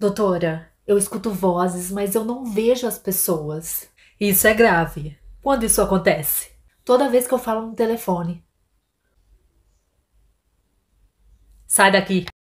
Doutora, eu escuto vozes, mas eu não vejo as pessoas. Isso é grave. Quando isso acontece? Toda vez que eu falo no telefone. Sai daqui.